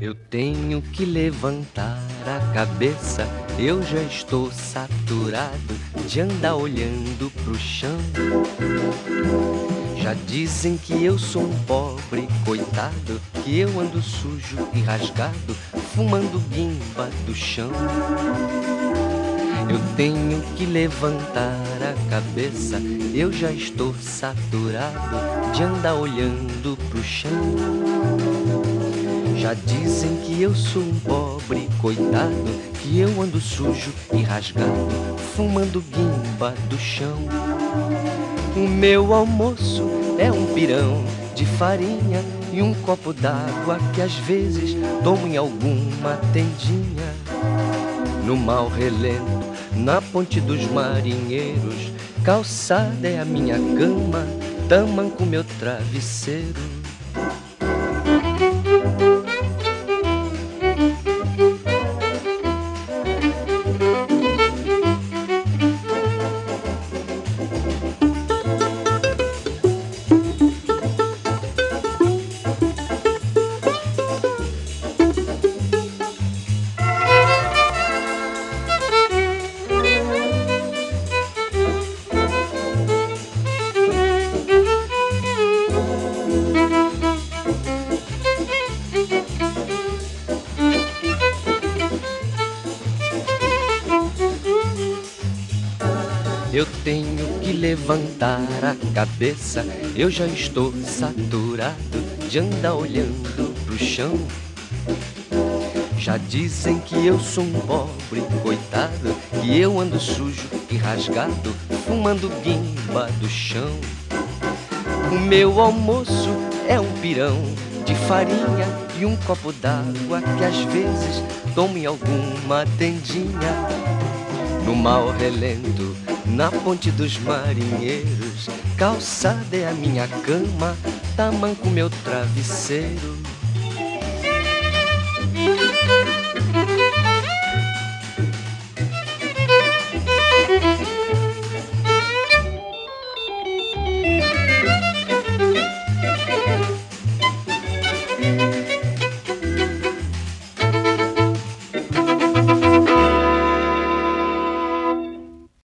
Eu tenho que levantar a cabeça, eu já estou saturado de andar olhando pro chão. Já dizem que eu sou um pobre coitado, que eu ando sujo e rasgado, fumando guimba do chão. Eu tenho que levantar a cabeça, eu já estou saturado de andar olhando pro chão. Já dizem que eu sou um pobre coitado, que eu ando sujo e rasgado, fumando guimba do chão. O meu almoço é um pirão de farinha e um copo d'água que às vezes tomo em alguma tendinha. No mau relento, na ponte dos marinheiros, calçada é a minha cama, tamanco meu travesseiro. Eu tenho que levantar a cabeça, eu já estou saturado de andar olhando pro chão. Já dizem que eu sou um pobre coitado, que eu ando sujo e rasgado, fumando guimba do chão. O meu almoço é um pirão de farinha e um copo d'água que às vezes tomo em alguma tendinha. No mau relento na ponte dos marinheiros, calçada é a minha cama, tamanco meu travesseiro.